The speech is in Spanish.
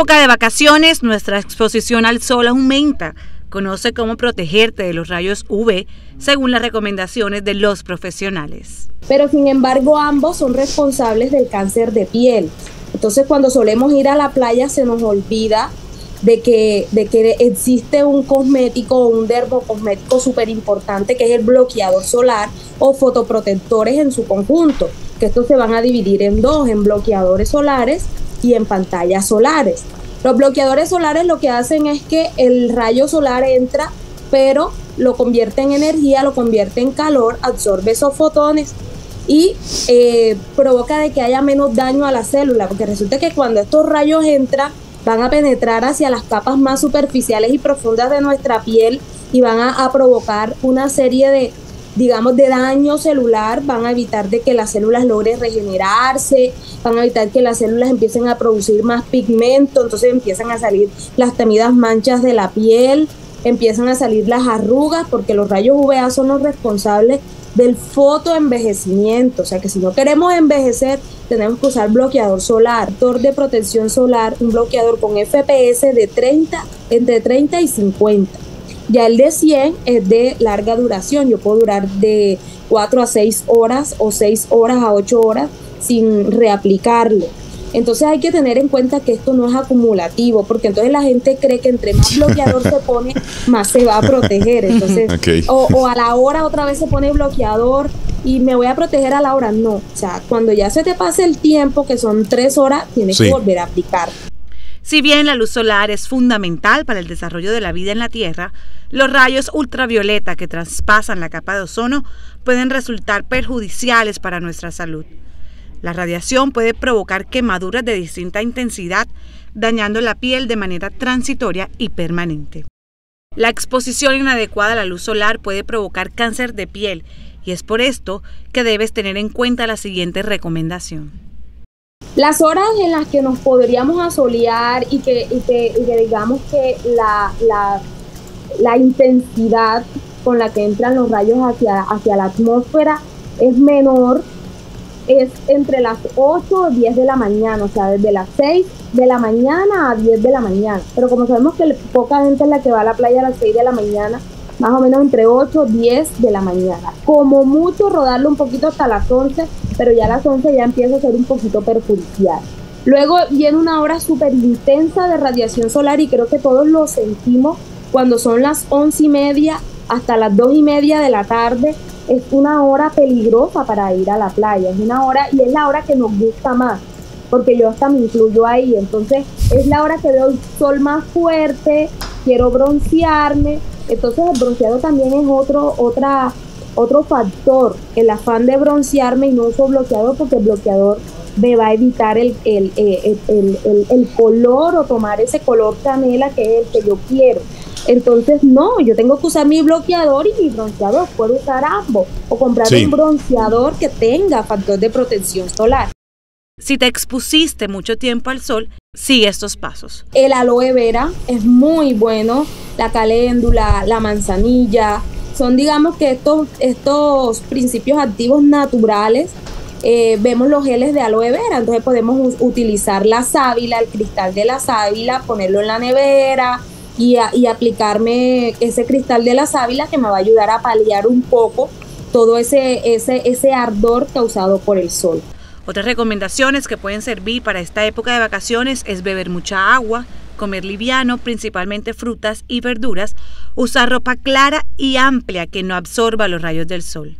época de vacaciones, nuestra exposición al sol aumenta. Conoce cómo protegerte de los rayos UV según las recomendaciones de los profesionales. Pero sin embargo ambos son responsables del cáncer de piel. Entonces cuando solemos ir a la playa se nos olvida de que, de que existe un cosmético un dermocosmético súper importante que es el bloqueador solar o fotoprotectores en su conjunto, que estos se van a dividir en dos, en bloqueadores solares y en pantallas solares. Los bloqueadores solares lo que hacen es que el rayo solar entra, pero lo convierte en energía, lo convierte en calor, absorbe esos fotones y eh, provoca de que haya menos daño a la célula, porque resulta que cuando estos rayos entran, van a penetrar hacia las capas más superficiales y profundas de nuestra piel y van a provocar una serie de digamos, de daño celular, van a evitar de que las células logren regenerarse, van a evitar que las células empiecen a producir más pigmento, entonces empiezan a salir las temidas manchas de la piel, empiezan a salir las arrugas, porque los rayos UVA son los responsables del fotoenvejecimiento, o sea que si no queremos envejecer, tenemos que usar bloqueador solar, actor de protección solar, un bloqueador con FPS de 30, entre 30 y 50. Ya el de 100 es de larga duración, yo puedo durar de 4 a 6 horas o 6 horas a 8 horas sin reaplicarlo. Entonces hay que tener en cuenta que esto no es acumulativo, porque entonces la gente cree que entre más bloqueador se pone, más se va a proteger. Entonces, o, a la hora otra vez se pone bloqueador y me voy a proteger a la hora. No, o sea, cuando ya se te pase el tiempo, que son tres horas, tienes que volver a aplicar. Si bien la luz solar es fundamental para el desarrollo de la vida en la Tierra, los rayos ultravioleta que traspasan la capa de ozono pueden resultar perjudiciales para nuestra salud. La radiación puede provocar quemaduras de distinta intensidad, dañando la piel de manera transitoria y permanente. La exposición inadecuada a la luz solar puede provocar cáncer de piel y es por esto que debes tener en cuenta la siguiente recomendación. Las horas en las que nos podríamos asolear y que, digamos que la, la, intensidad con la que entran los rayos hacia, hacia la atmósfera es menor, es entre las 8 o 10 de la mañana, o sea, desde las 6 de la mañana a 10 de la mañana. Pero como sabemos que poca gente es la que va a la playa a las 6 de la mañana, más o menos entre 8 y 10 de la mañana. Como mucho rodarlo un poquito hasta las 11, pero ya a las 11 ya empieza a ser un poquito perjudicial. Luego viene una hora súper intensa de radiación solar y creo que todos lo sentimos cuando son las 11 y media hasta las 2 y media de la tarde. Es una hora peligrosa para ir a la playa, es una hora y es la hora que nos gusta más, porque yo hasta me incluyo ahí. Entonces es la hora que veo el sol más fuerte, quiero broncearme, entonces el bronceado también es otro, otra, otro factor, el afán de broncearme y no uso bloqueador porque el bloqueador me va a evitar el, el, el, color o tomar ese color canela que es el que yo quiero. Entonces, no, yo tengo que usar mi bloqueador y mi bronceador. Puedo usar ambos o comprar un bronceador que tenga factor de protección solar. Si te expusiste mucho tiempo al sol, sigue estos pasos. El aloe vera es muy bueno, la caléndula, la manzanilla, son digamos que estos, estos principios activos naturales. Eh, vemos los geles de aloe vera, entonces podemos utilizar la sábila, el cristal de la sábila, ponerlo en la nevera y, y aplicarme ese cristal de la sábila que me va a ayudar a paliar un poco todo ese, ese, ese ardor causado por el sol. Otras recomendaciones que pueden servir para esta época de vacaciones es beber mucha agua, comer liviano, principalmente frutas y verduras, usar ropa clara y amplia que no absorba los rayos del sol.